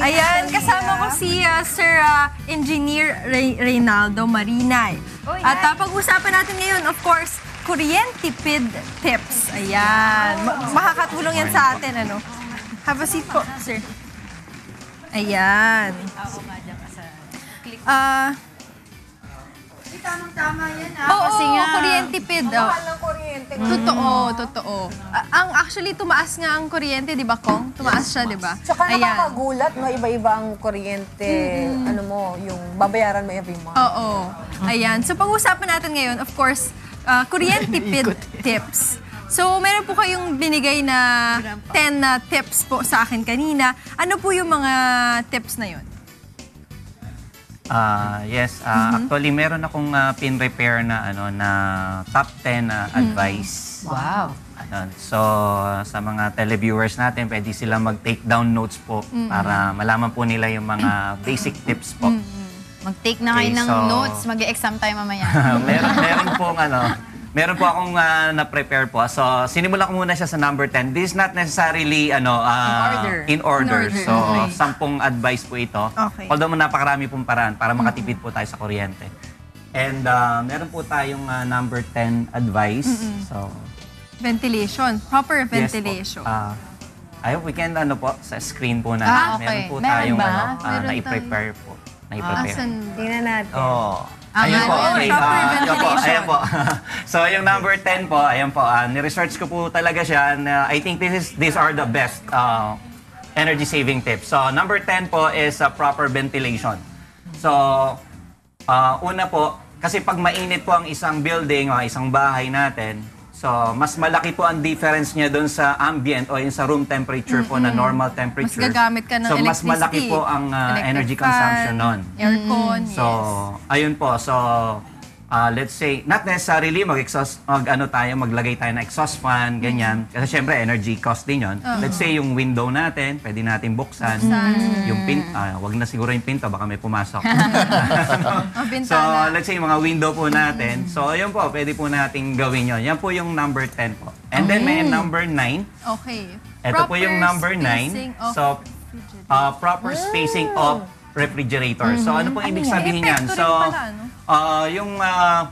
Ayan, kasama ko si ah, Sir ah, Engineer Ray- Reynaldo Marinay. At ah, pag-usapan natin ngayon, of course, kuryentipid tips. Ayan. Ma- makakatulong yan sa atin, ano? Have a seat po, sir. Ayan. Ah, Tamang-tama yan oo, ah. Kasi nga, kuryentipid. oh. mahal ng kuryente. Totoo, totoo. Ah, ang actually tumaas nga ang kuryente, 'di ba, Kong? Tumaas siya, 'di ba? Tsaka nakakagulat, no? Iba-iba ang kuryente. Ano mo, yung babayaran mo every month. Oo. Ayan. So pag-uusapan natin ngayon, of course, uh, kuryentipid tips. So, meron po kayong binigay na 10 na tips po sa akin kanina. Ano po yung mga tips na yun? Ah, yes, ah, actually meron akong ah, pin repair na ano na top 10 na advice. Wow. Ano, so sa mga televiewers natin, pwede sila mag-take down notes po para malaman po nila yung mga basic tips po. Mag-take na kayo Okay, ng so- notes, mag-exam tayo mamaya. meron meron pong ano, meron po akong ah, na-prepare po. So sinimulan ko muna siya sa number 10. This is not necessarily ano ah, order. in order. In order, So okay. sampung advice po ito. Okay. Although napakarami pong paraan para makatipid po tayo sa kuryente. And ah, meron po tayong ah, number 10 advice. So Ventilation. Proper yes po. ventilation. Ah, I hope we can ano po sa screen po natin. Ah, okay. Meron po Meron tayong ba? ano, ah, Meron na-prepare po. Na-prepare. Asan? Tingnan natin. Oh. Ah, Ayan po, ano okay. Proper Ah, ayan po, ventilation. ayan po. so, yung number 10 po, ayan po, ah, ni-research ko po talaga siya. Na I think this is these are the best uh, energy saving tips. So, number 10 po is uh, proper ventilation. So, ah, una po, kasi pag mainit po ang isang building o isang bahay natin, so mas malaki po ang difference niya doon sa ambient o yung sa room temperature po na normal temperature. gagamit ka ng So, mas malaki po ang Electric energy fan, consumption nun. Aircon, So, yes. ayun po. So, ah, let's say, not necessarily mag-exhaust, mag ano tayo, maglagay tayo ng exhaust fan, ganyan. Kasi syempre, energy cost din yun. Let's say, yung window natin, pwede natin buksan. Yung pin, ah, wag na siguro yung pinto, baka may pumasok. Ang so, let's say, yung mga window po natin. So, ayun po, pwede po nating gawin yun. Yan po yung number 10 po. And then, may number 9. Okay. Ito po yung number spacing 9. of So, uh, proper spacing of refrigerator. So, ano pong ibig sabihin yan? Epekto So, pala, no? uh, yung... uh,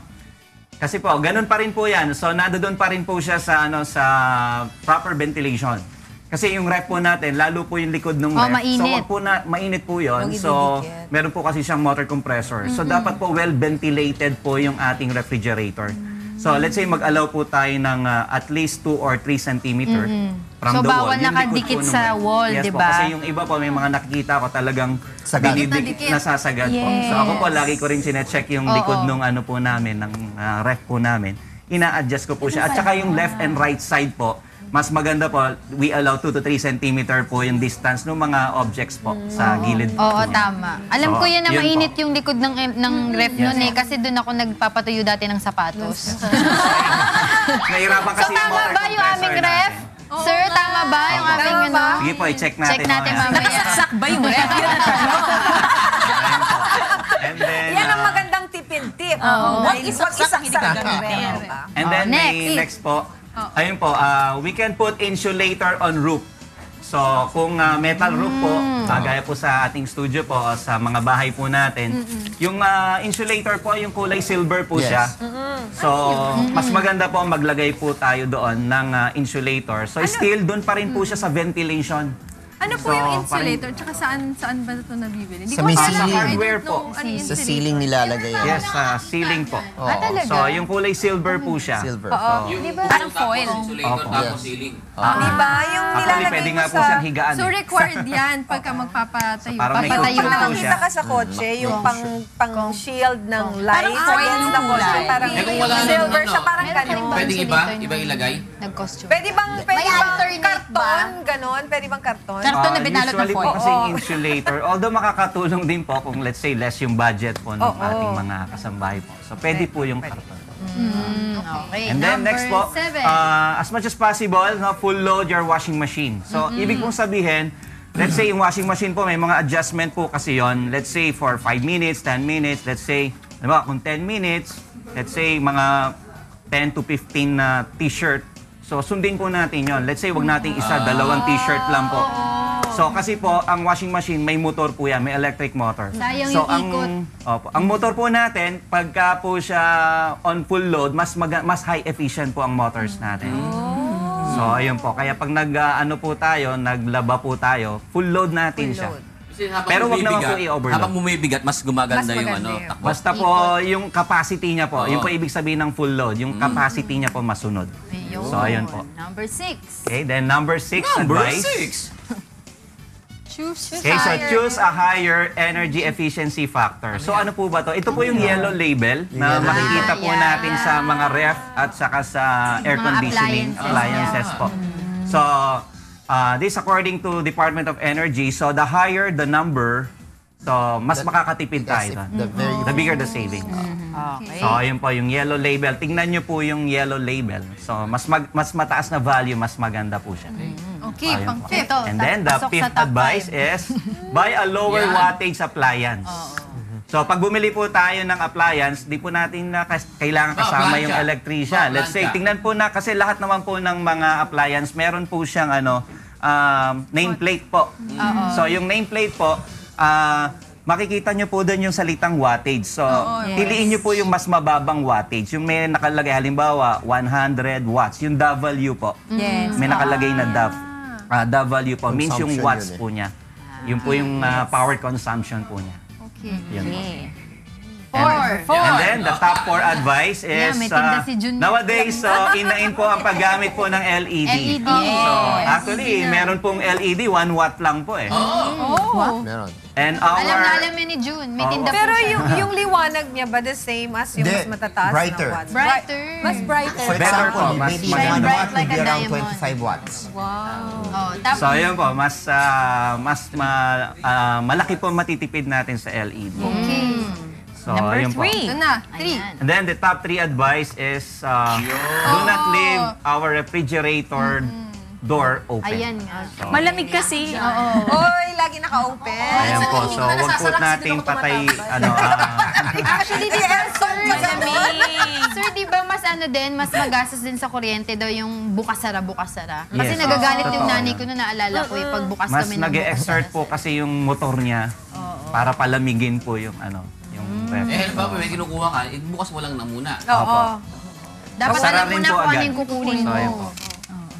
kasi po, ganun pa rin po yan. So, nandoon pa rin po siya sa, ano, sa proper ventilation. Kasi yung ref po natin, lalo po yung likod ng Oh, ref. So, mainit. wag po na, mainit po. Huwag So, ididikit. meron po kasi siyang motor compressor. So, dapat po well ventilated po yung ating refrigerator. So, let's say mag-allow po tayo ng uh, at least 2 or 3 centimeter from So, the wall. bawal Yung likod nakadikit sa wall, yes di po, ba? Kasi yung iba po, may mga nakikita ko talagang Sagad. dinidik- Dikit-dikit. nasasagad po. So, ako po, lagi ko rin sinecheck yung Oo. likod nung ano po namin, ng uh, ref po namin. Ina-adjust ko po siya. At saka yung left and right side po, mas maganda po, we allow 2 to 3 centimeter po yung distance ng mga objects po sa gilid. Oo, po niya. tama. Alam So, ko yan na yun po. mainit yung likod ng ng ref Yes, nun eh. Kasi doon ako nagpapatuyo dati ng sapatos. Nahirapan So kasi yung tama motor ba yung aming compressor ref? natin. Sir, tama ba yung Opo. aming Tama ano? ba? Sige po, i-check natin. Check natin mamaya. mamaya. Saksak ba yung ref? Ayun po. And then, Yan ang uh, magandang tipid tip. Oo. Huwag isaksak ang ref. And then may next. next po. Ayun po, ah, we can put insulator on roof. So, kung ah, metal roof po, ah, gaya po sa ating studio po, sa mga bahay po natin, yung ah, insulator po, yung kulay silver po Yes. siya. So, mas maganda po maglagay po tayo doon ng ah, insulator. So, still, doon pa rin po siya sa ventilation. Ano po So, yung insulator? Tsaka saan saan ba ito nabibili? Hindi Sa ko may alam. ceiling. I don't Hardware know po. ano yung Sa insulator. ceiling nilalagay yan. Yes, sa ceiling po. Ah, talaga? So, yung kulay silver po siya. Silver. Di ba? Parang foil. Insulator Opo. tapos ceiling. Di ba? Yung Actually, nilalagay pwede mo nga po sa... siyang higaan. So eh. required yan pagka magpapatayo. So, parang may Papatayo kutsyon na Nakakita ka sa kotse, yung pang pang shield ng lights foil against the kotse, parang Eh, kung wala silver naman, siya, ano, parang Meron ganun. ba? Pwedeng iba? Iba ilagay? Nag-costume. Pwede bang, pwede bang alternate karton? ba? Ganon? Pwede bang karton? Karton na Ah, binalot ng usually foil. po kasi yung Oo. insulator, although makakatulong din po kung let's say less yung budget po ng Oo. ating mga kasambahay po. So pwede po yung karton. Okay. And then Number next po, seven. ah, as much as possible, no, full load your washing machine. So ibig pong sabihin, let's say yung washing machine po, may mga adjustment po kasi yon. Let's say for 5 minutes, 10 minutes, let's say, di ba, kung 10 minutes, let's say mga 10 to 15 na t-shirt. So sundin po natin yon. Let's say wag nating isa, dalawang t-shirt lang po. So kasi po, ang washing machine may motor po yan, may electric motor. Sayang so, yung ang, ikot. Opo, ang motor po natin, pagka po siya on full load, mas maga- mas high efficient po ang motors natin. So ayun po, kaya pag nag ah, ano po tayo, naglaba po tayo, full load natin siya. Kasi habang Pero wag naman po i-overload. Habang bumibigat, mas gumaganda Mas yung ano, yun. takbo. Basta po yung capacity niya po, Oo. yun po ibig sabihin ng full load, yung capacity niya po masunod. Ayun. So ayun po. Number six. Okay, then number six Number advice. six. Choose Okay, so choose a higher energy efficiency factor. So ano po ba to? Ito po yung yellow label na makikita po yeah. natin sa mga ref at saka sa air Mga conditioning appliances, appliances po. So uh, this according to Department of Energy, so the higher the number, so mas makakatipid tayo. Yes, if the very The bigger the savings. Okay. So, ayun po, yung yellow label. Tingnan nyo po yung yellow label. So, mas mag, mas mataas na value, mas maganda po siya. Okay, Ayun pang po. fifth. And then, the pasok sa fifth top advice five. is, buy a lower Yan. wattage appliance. So, pag bumili po tayo ng appliance, di po natin na kas- kailangan Ba, kasama yung electrician. Ba, Let's say, tingnan po na, kasi lahat naman po ng mga appliance, meron po siyang ano, um, nameplate po. So, yung nameplate po, ah, makikita nyo po doon yung salitang wattage. So, piliin nyo po yung mas mababang wattage. Yung may nakalagay, halimbawa, 100 watts. Yung W po. Yes. May nakalagay na DAV. Ah, W po. Means yung Consumption watts yun eh. po niya. Yun po yung ah, power consumption po niya. Okay. Yun po. Four. And then, the top four advice is, Yeah, may tinda ah, si Jun. nowadays, so, inain po ang paggamit po ng LED. LED. So, Yes. actually, meron pong LED, 1 watt lang po eh. Oh. Meron. And our... Alam na alam yan ni June. May Oo. tinda Pero siya. yung, yung liwanag niya ba the same as yung Hindi, mas matataas brighter. na watts? Brighter. Mas brighter. For Better example, po, mas maybe maganda. one Bright watt like would be a around diamond. 25 watts. Oh, tapos, So, ayun po, mas ah, mas ma- ah, malaki po matitipid natin sa LED. Okay. So, Number ayun po. three. Ito na, three. Ayan. And then the top three advice is uh, do not leave our refrigerator door open. ayan nga. So, Malamig kasi. Oo. Oy, lagi naka-open. Ayan po. So, wag po nating patay, ano, ah, Actually, di ba, sir, sir, di ba mas ano din, mas magastos din sa kuryente daw yung bukas-sara, bukas-sara. Kasi Yes. nagagalit yung Totoo nanay ko na naalala ko eh, pag bukas mas kami ng nag-exert po kasi yung motor niya para palamigin po yung, ano, ref. Eh, halimbawa, may kinukuha ka, eh, bukas mo lang na muna. Oo. Dapat Sara alam mo rin na po kung ano agad. yung kukunin mo. ayun po.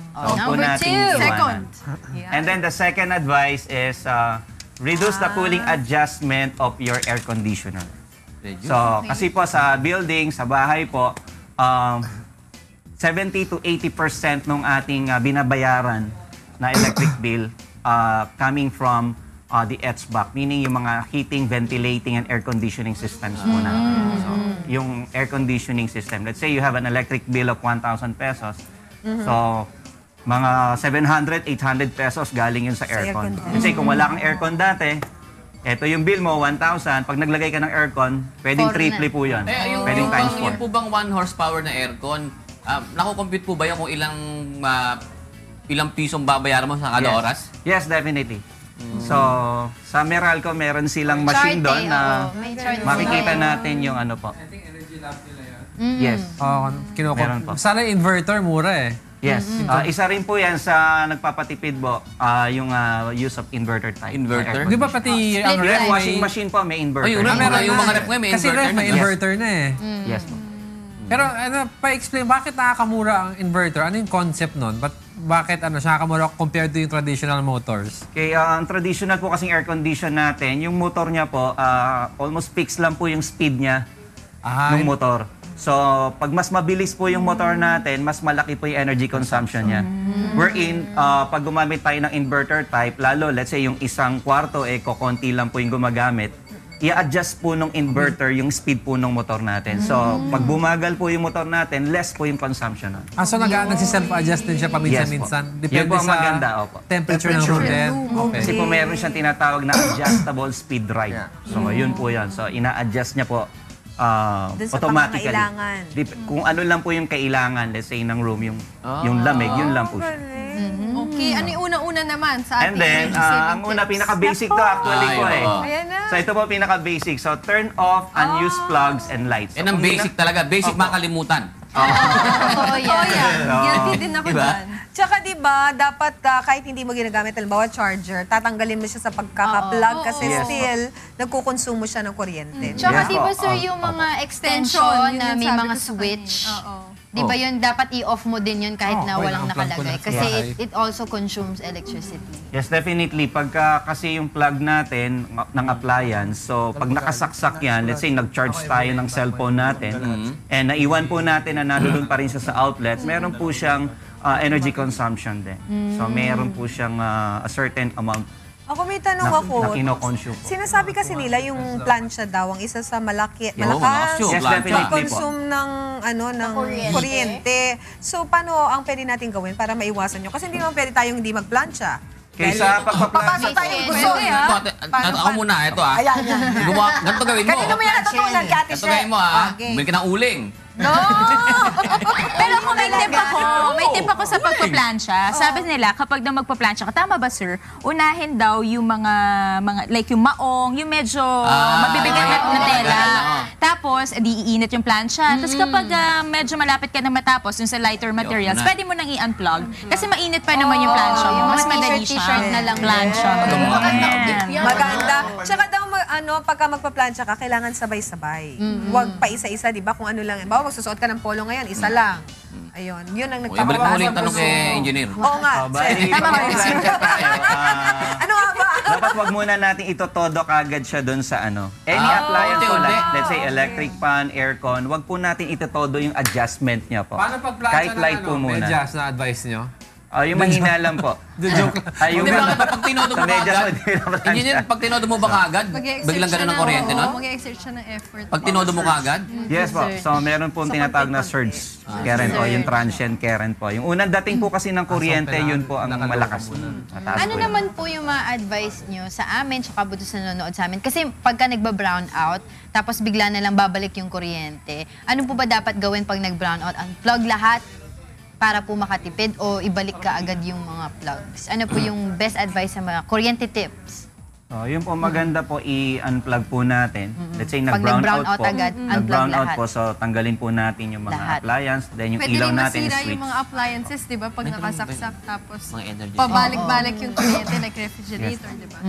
Oh, Huwag po number nating two. iwanan. Second. And then the second advice is uh, reduce the cooling adjustment of your air conditioner. So, kasi po sa building, sa bahay po, um, 70 to 80% ng ating uh, binabayaran na electric bill uh, coming from uh, the HVAC, meaning yung mga heating, ventilating, and air conditioning systems po natin. So, yung air conditioning system. Let's say you have an electric bill of 1,000 pesos. So, mga 700, 800 pesos galing yun sa aircon. Kasi kung wala kang aircon dati, eto yung bill mo, 1,000. Pag naglagay ka ng aircon, pwedeng Four triple po yun. Eh, yung, Pwedeng yung, times 4. yung po bang 1 horsepower na aircon, uh, nakukompute po ba yung kung ilang ah, ilang pisong babayaran mo sa kada Yes. oras? Yes, definitely. So, sa Meralco, meron silang machine doon eh, na. May chart makikita natin yung ano po. Yes. Oo, kinuko. Meron po. Sana inverter, mura eh. Yes. Ah, isa rin po yan sa nagpapatipid po, ah, yung ah, use of inverter type. Inverter? Di ba pati ang ref type. washing machine po, may inverter. Ay, yung ref, meron yung na. mga ref ngayon, may Kasi inverter ref may na. inverter na eh. Yes po. Pero ano, pa-explain, bakit nakakamura ang inverter? Ano yung concept nun? Ba't, bakit ano, siya nakakamura compared to yung traditional motors? Okay, ah, ang traditional po kasing air condition natin, yung motor niya po, ah, almost fixed lang po yung speed niya Ah, ng motor. So, pag mas mabilis po yung motor natin, mas malaki po yung energy consumption niya. Wherein, ah, pag gumamit tayo ng inverter type, lalo, let's say yung isang kwarto, eh, kokonti lang po yung gumagamit, i-adjust po ng inverter yung speed po ng motor natin. So, pag bumagal po yung motor natin, less po yung consumption nun. Ah, so nag nagsi-self-adjust din siya paminsan-minsan? Yes po. Depende Yun po ang sa maganda, opo. temperature, ng Temperature. room din? Okay. Kasi po meron siyang tinatawag na adjustable speed drive. Yeah. So, yun po yan. So, ina-adjust niya po uh, Dun sa automatically. pangangailangan. Dip- kung ano lang po yung kailangan, let's say, ng room, yung, yung lamig, yun lang po siya. Okay, ano yung una-una naman sa ating And then, ah, saving ang una, pinaka-basic to actually Ay, po eh. oo. Ayan na. So, ito po pinaka-basic. So, turn off unused plugs and lights. So, Yan ang kung basic talaga. Basic makalimutan. Oo, Oh, yan. yeah. Guilty din ako Diba? dyan. Tsaka di ba dapat ah, kahit hindi mo ginagamit, halimbawa charger, tatanggalin mo siya sa pagkaka-plug kasi Yes still nagkukonsumo siya ng kuryente. Tsaka Yes di ba sir, Oh, yung mga extension Extension, yun na yung may sabi mga ko sa switch. Oo. Di ba Oh. yun, dapat i-off mo din yun kahit Oh, na okay, walang naka-plug ko nakalagay. na. Kasi it, it also consumes electricity. Yes, definitely. Pagka kasi yung plug natin ng- ng appliance, so pag nakasaksak yan, let's say nag-charge tayo ng cellphone natin, and naiwan po natin na nandun pa rin siya sa outlet, meron po siyang uh, energy consumption din. So meron po siyang uh, a certain amount Ako may tanong na, ako. na kinoconsume po. Sinasabi kasi nila yung plancha daw ang isa sa malaki, Oo, malakas Yes, consume ng ano ng kuryente. So paano ang pwede natin gawin para maiwasan nyo? Kasi hindi naman pwede tayong hindi magplancha. Kaysa gusto. ha? Ito, ate- ate- ako muna, ito ah. Ayan, ayan. Ganito gawin mo. Kanino mo yan natutunan, Kati Ganito gawin mo ah. Bili ka ng uling. Pero kung may tip ako, may tip ako sa pagpaplansya. Sabi nila, kapag daw magpaplansya ka, tama ba sir, unahin daw yung mga, mga like yung maong, yung medyo Ah, mabibigat na, na tela. Tapos, di iinit yung plansya. Tapos kapag ah, medyo malapit ka na matapos, yung sa lighter materials, na. pwede mo nang i-unplug. Kasi mainit pa naman yung plansya mo. Mas madali siya. t-shirt na lang. Plansya. Ayan. Maganda. Tsaka daw, ano, pagka magpa-plancha ka, kailangan sabay-sabay. Huwag pa isa-isa, di ba? Kung ano lang. Bawa, magsusuot ka ng polo ngayon, isa lang. Ayun, yun ang O, ibalik mo ulit tanong kay engineer. Oo nga. Oh, tayo, ah, Ano nga ba? dapat wag muna natin itotodo kagad siya doon sa ano. Any Ah, appliance po, like, let's say electric fan, aircon, wag po natin itotodo yung adjustment niya po. Paano pag plancha Kahit ng light ano, po muna. medyas na advice nyo? Ah, yung mahina lang po. joke Ay, yung Hindi ba pag tinodo mo kaagad? hindi. Engineer, pag tinodo mo ba kaagad? Biglang ganun ang kuryente nun? Mag-exert siya ng effort. Pag tinodo mo kaagad? Yes po. So meron po tinatawag na surge current o yung transient current po. Yung unang dating po kasi ng kuryente, yun po ang malakas. Ano yun. naman po yung ma-advise nyo sa amin, tsaka buto sa nanonood sa amin? Kasi pagka nagba-brown out, tapos bigla na lang babalik yung kuryente, ano po ba dapat gawin pag nag-brown out? Unplug lahat para po makatipid o ibalik ka agad yung mga plugs? Ano po yung best advice sa mga kuryente tips? So, yun po maganda po i-unplug po natin. Let's say nag-brown nag-brown out, out po. agad, Nag-brown unplug out lahat. po. So tanggalin po natin yung mga Lahat. appliance, then yung Pwede ilaw rin natin masira switch. yung mga appliances, di ba? Pag nakasaksak, tapos Mga energy. pabalik-balik yung kuryente, like refrigerator, di ba?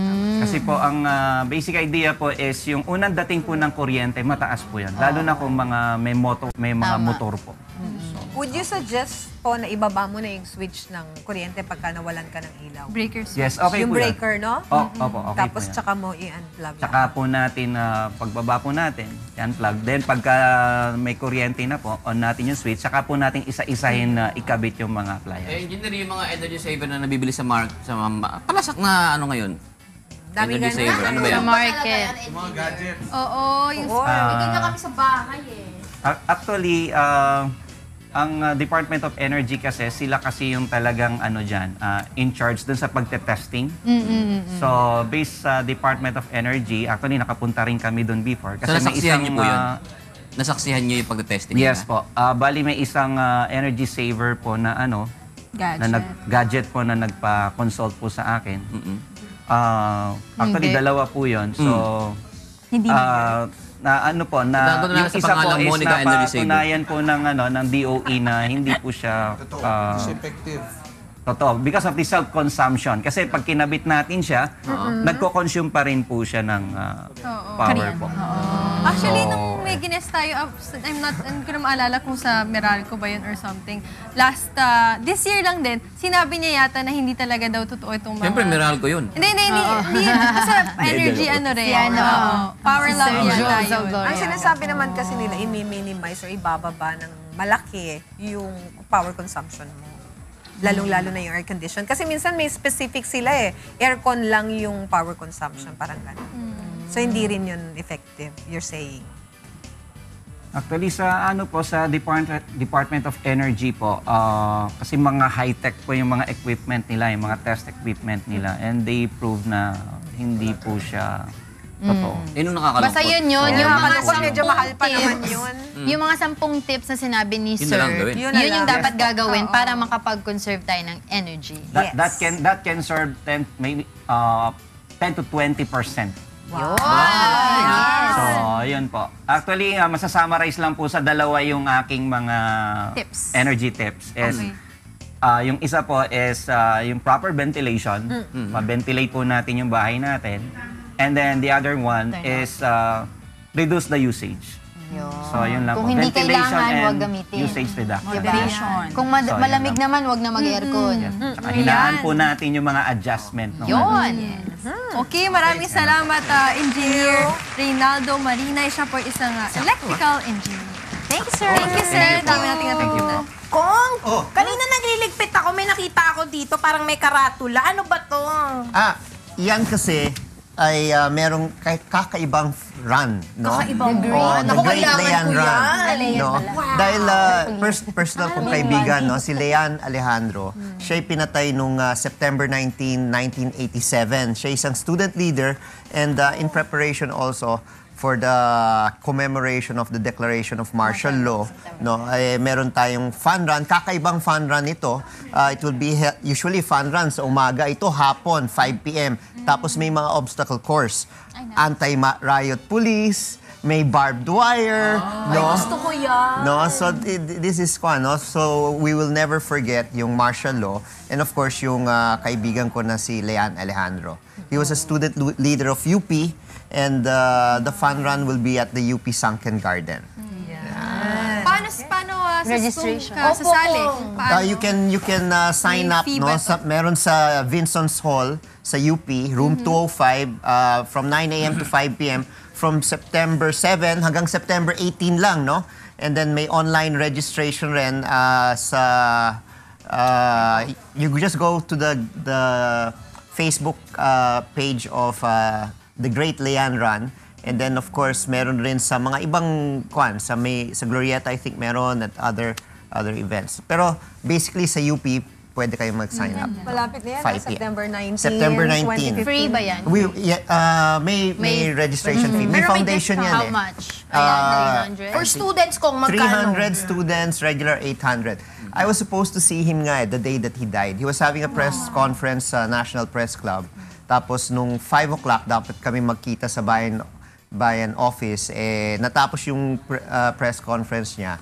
Kasi po ang ah, basic idea po is yung unang dating po ng kuryente, mataas po yan. Lalo na kung mga may motor, may mga Tama. motor po. Would you suggest po na ibaba mo na yung switch ng kuryente pagka nawalan ka ng ilaw? Breaker switch. Yes, okay yung po yan. breaker, no? Oh, opo, okay Tapos po yan. tsaka mo i-unplug. Tsaka po natin, ah, pagbaba po natin, yan plug. Then pagka may kuryente na po, on natin yung switch, tsaka po natin isa-isahin na ikabit yung mga appliance. Eh, engineer, yung mga energy saver na nabibili sa mark, sa mga, palasak na ano ngayon? Dami energy ganun. saver, ano ba Sa yan? market. Oo, yung Ah, sa bahay eh. Ac- Actually, ah, ang ah, Department of Energy kasi, sila kasi yung talagang ano dyan, ah, in charge dun sa pagte-testing. So, based sa Department of Energy, actually nakapunta rin kami dun before. So, nasaksihan niyo po yun? ah, Nasaksihan niyo yung pag-testing yes nila? po. Ah, bali may isang ah, energy saver po na ano, na nag gadget po na nagpa-consult po sa akin. Mm-mm. Ah, actually Hindi. dalawa po 'yon. So Hindi ah, na ano po na Tatago na yung sa isa po pangalang is Monica napatunayan po ng ano ng DOE na hindi po siya ah, effective. Totoo. Because of the self-consumption. Kasi pag kinabit natin siya, nagko-consume pa rin po siya ng ah, power po. Actually, nung may gines tayo, uh, I'm not, hindi ko na maalala kung sa Meralco ba yun or something. Last, uh, this year lang din, sinabi niya yata na hindi talaga daw totoo itong mga... Siyempre, meral ko yun. Hindi, hindi, hindi. hindi Basta energy, ano rin. Ano, Oo. Power love yata yun. Ang sinasabi naman kasi nila, i-minimize or ibababa ng malaki yung power consumption mo. Lalong-lalo na yung air condition. Kasi minsan may specific sila eh. Aircon lang yung power consumption, parang gano'n. So hindi rin yun effective, you're saying. Actually, sa ano po, sa Department, Department of Energy po, ah, kasi mga high-tech po yung mga equipment nila, yung mga test equipment nila. And they prove na hindi po siya totoo. Yun yung nakakalungkot. Basta yun yun, yung mga Nakakalungkot, sampung medyo mahal pa tips. naman yun. Yung mga sampung tips na sinabi ni Yun na Sir, lang gawin. Yun yun, na yung lang. dapat gagawin para makapag-conserve tayo ng energy. That, Yes. that can that can serve 10 maybe uh, 10 to 20 percent. Yun! So, yun po. Actually, uh, masasummarize lang po sa dalawa yung aking mga Tips. energy tips. Is, Okay. Ah, yung isa po is ah, yung proper ventilation. Ma-ventilate po natin yung bahay natin. And then the other one is ah, reduce the usage. So yun lang Kung po. hindi Ventilation kailangan, and huwag gamitin. usage reduction. Moderation. Kung ma- So, yun malamig lang. naman, wag na mag-aircon. Tsaka hinaan po natin yung mga adjustment. No? Yun. Okay, maraming salamat, ah, Engineer Reynaldo Marinay. Siya po isang ah, electrical engineer. Thank you, sir. Thank you, sir. Dami nating natutunan. Kong, kanina nagliligpit ako, may nakita ako dito, parang may karatula. Ano ba to? Ah, yan kasi ay ah, merong kakaibang run, no? Kakaibang Oh, run. the Ako, Great kailangan Leanne ko Run. yan. No? Dahil ah, pers- personal kong kaibigan, no? si Leanne Alejandro, siya'y pinatay nung ah, September 19, 1987. Siya isang student leader and ah, in preparation also for the commemoration of the Declaration of Martial Law, no, eh, meron tayong fun run. Kakaibang fun run ito. Ah, it will be usually fun run sa umaga. Ito hapon, 5 p.m. Tapos may mga obstacle course. Anti-riot police, may barbed wire, no? Gusto ko yan. No, so th- th- this is ko, no? So we will never forget yung martial law and of course yung ah, kaibigan ko na si Leanne Alejandro. He was a student leader of UP and uh, the fun run will be at the UP Sunken Garden. Paano, paano ah, sa Registration. Kung, ka, sasali? Paano? Uh, you can you can uh, sign May up fee no ba sa, meron sa Vinson's Hall sa UP room 205 uh, from 9 a.m. to 5 p.m. from September 7 hanggang September 18 lang no and then may online registration rin uh, sa uh, you just go to the the Facebook uh, page of uh, the Great Leanne Run And then of course, meron rin sa mga ibang kwan, sa may sa Glorieta I think meron at other other events. Pero basically sa UP pwede kayong mag-sign up. Malapit na yan, 5 ah, p.m. September 19. September 19. 2015. Free ba yan? We yeah, uh, may, May- may registration fee. May Pero foundation discount. yan How eh. much? Ah, Ayan, 300? For students kong magkano? 300 students, regular 800. I was supposed to see him nga eh, the day that he died. He was having a press conference sa National Press Club. Tapos nung 5 o'clock, dapat kami magkita sa bayan, bayan office. Eh, natapos yung pre- uh, press conference niya.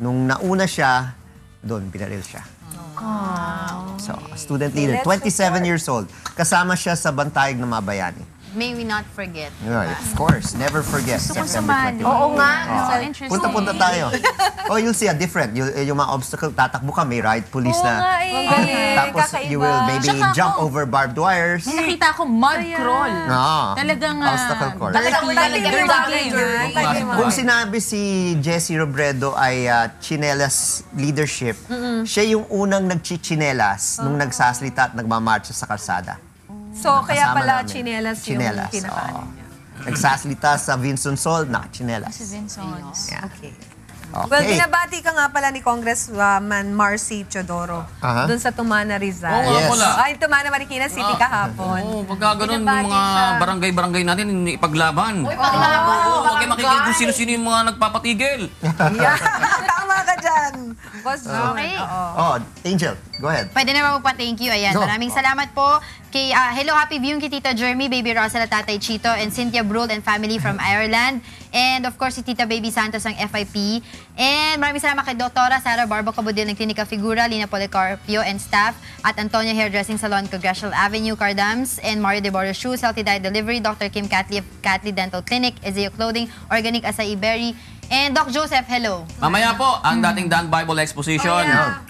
Nung nauna siya, doon, binaril siya. So, student leader, 27 years old. Kasama siya sa Bantayog ng Mabayani. May we not forget. Yeah, of course, never forget Gusto ko September sumali. 21. Oo nga. So interesting. Punta-punta tayo. oh, you'll see a different. You'll, yung mga obstacle, tatakbo ka, may riot police Oo na. nga eh. Tapos Kakaiba. you will maybe Tsaka jump ako- over barbed wires. May nakita ako mud crawl. Ah, Talagang uh, obstacle course. Talagang Talagang. Talagang mga- Kung sinabi si Jessie Robredo ay uh, chinelas leadership, siya yung unang nagchichinelas nung nagsasalita at nagmamarcha sa kalsada. So, kaya Kasama pala namin. chinelas yung Chinelas, pinaka oo. Nagsasalita sa Vincent Sol, nakachinelas. Si Vincent. Yeah. Okay. Okay. Well, binabati ka nga pala ni Congresswoman Marcy Chodoro Aha. doon sa Tumana Rizal. Oo nga Yes. pala. Ay, Tumana Marikina City kahapon. Oo, pagka ganun, yung Binabati mga siya. barangay-barangay natin, ipaglaban. Paglaban. Oo, huwag kayo makikinig kung sino-sino yung mga nagpapatigil. Yeah. Tama ka dyan. Boss June. Okay. Oo. Oh, Angel, go ahead. Pwede naman po pa-thank you. Ayan, Go. maraming salamat po kay ah, Hello Happy Viewing kay Tita Jeremy, Baby Rosal at Tatay Chito, and Cynthia Brule and family from Ireland. And of course, si Tita Baby Santos ng FIP. And maraming salamat kay Doktora Sara Barbo Cabudil ng Klinika Figura, Lina Policarpio and staff, at Antonio Hairdressing Salon, Congressional Avenue, Cardams, and Mario De Borja Shoes, Healthy Diet Delivery, Dr. Kim Catley of Catley Dental Clinic, Ezeo Clothing, Organic Acai Berry, and Doc Joseph, hello. Mamaya po, ang dating Dan Bible Exposition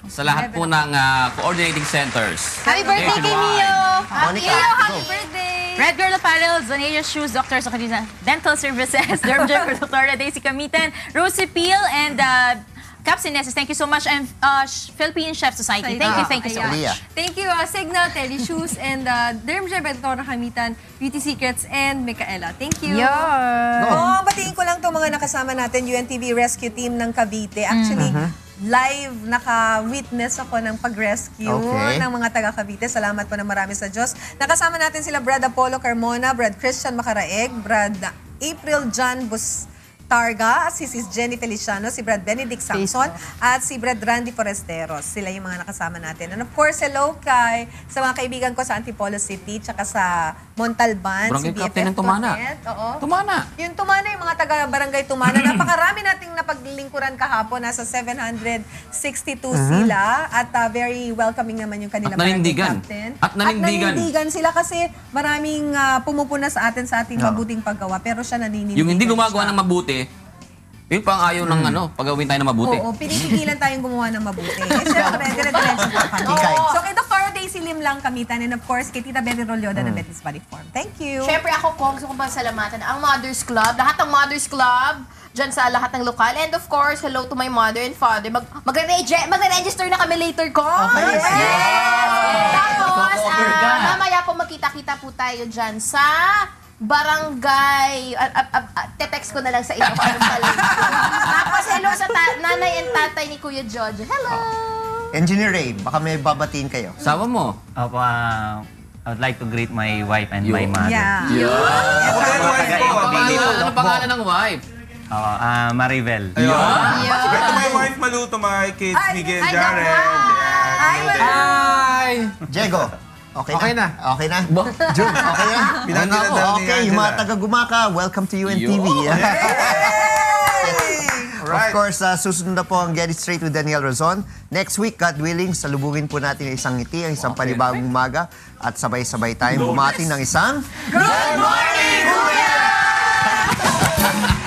sa lahat po ng ah, coordinating centers. Happy birthday kay Nationwide. Mio! Monica, Happy go. birthday! Red Girl Apparel, Zonelia Shoes, Dr. Socrates Dental Services, Derm Jam, Dr. Daisy Kamitan, Rosie Peel, and uh, Capsinesis. Thank you so much. And uh, Philippine Chef Society. Thank you, thank you so much. Thank you, uh, Signal, Telly Shoes, and uh, Derm Jeb, Dr. Kamitan, Beauty Secrets, and Micaela. Thank you. Oo, batiin ko lang itong mga nakasama natin, UNTV Rescue Team ng Cavite. Actually, live naka-witness ako ng pag-rescue Okay. ng mga taga Cavite. Salamat po na marami sa Diyos. Nakasama natin sila Brad Apollo Carmona, Brad Christian Macaraeg, Brad April John Bustarga, si Sis Jenny Feliciano, si Brad Benedict Samson, at si Brad Randy Foresteros. Sila yung mga nakasama natin. And of course, hello kay sa mga kaibigan ko sa Antipolo City, tsaka sa Montalban, Barangay si BFF Captain ng Tumana. Oo. Tumana. Yung Tumana, yung mga taga-barangay Tumana, napakarami nating napaglingkuran kahapon. Nasa 762 sila at uh, very welcoming naman yung kanilang At nanindigan. captain. At nanindigan. nanindigan sila kasi maraming uh, pumupuna sa atin sa ating mabuting paggawa. Pero siya naninindigan Yung hindi gumagawa ng mabuti, yun pang ayaw ng Hmm. ano, pagawin tayo ng mabuti. Oo, pinipigilan tayong gumawa ng mabuti. Eh, syempre, dire-diretso pa kami. So, kay Dr. Daisy Lim lang kamitan and of course, kay Tita Betty Rolyoda ng Betty's Body Form. Thank you. Siyempre ako ko, gusto ko pasalamatan ang Mothers Club, lahat ng Mothers Club, dyan sa lahat ng lokal. And of course, hello to my mother and father. Mag magre-regi- magre-register na kami later ko. Okay. Yes! Tapos, Cover ka. ah, mamaya po magkita-kita po tayo dyan sa barangay. Uh, uh, uh, te-text ko na lang sa inyo kung anong pala. Tapos, hello sa ta- nanay and tatay ni Kuya Jojo. Hello! Engineer Ray, baka may babatiin kayo. Sawa mo. Opo, ah, I would like to greet my wife and my Yo. mother. Yeah. Ano pangalan, ano pangalan ng wife? Oo, ah, Maribel. Ito may wife maluto, mga kids, Miguel, Jared. Hi! Diego, okay na? Okay na. Okay na? Jun, okay na? Pinandilan daw ni Okay, yung mga taga-gumaka, welcome to UNTV. Of course, uh, susunod na po ang Get It Straight with Daniel Razon. Next week, God willing, salubungin po natin ang isang ngiti, ang isang panibagong umaga at sabay-sabay tayong bumati ng isang... Good morning, Kuya!